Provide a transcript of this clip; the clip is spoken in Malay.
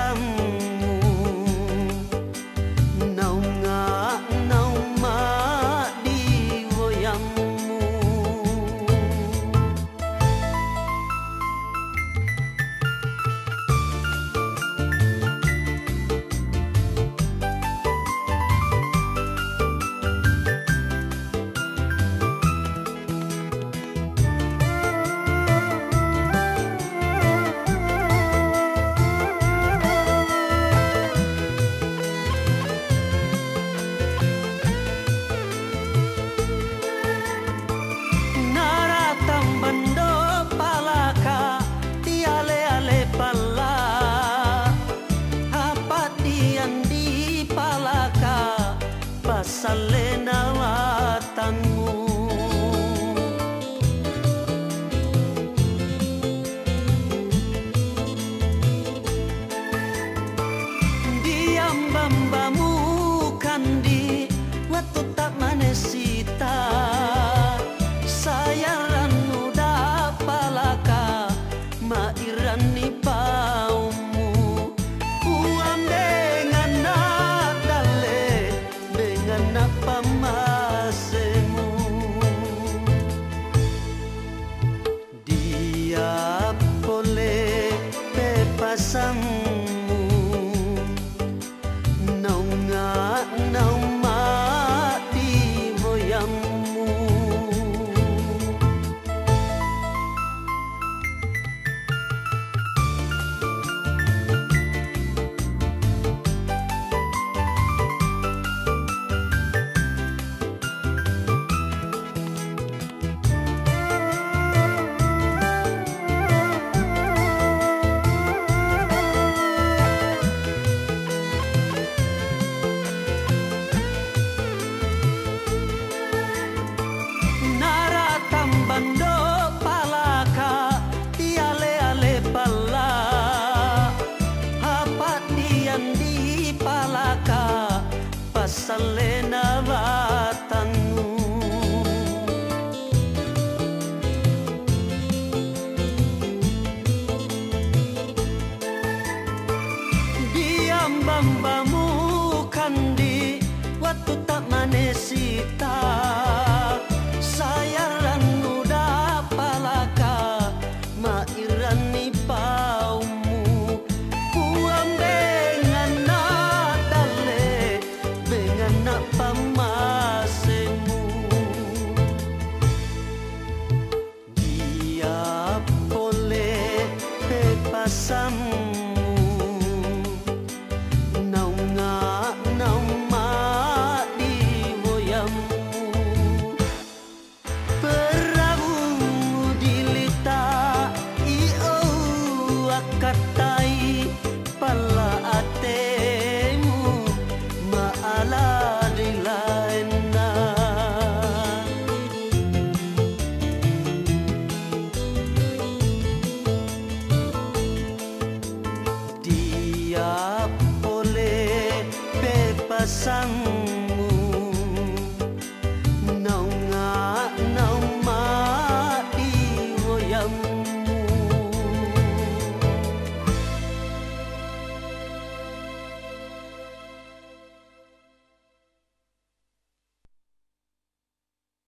Islam salé some yang dipalaka pasalena lenalah Terima akatai. pasang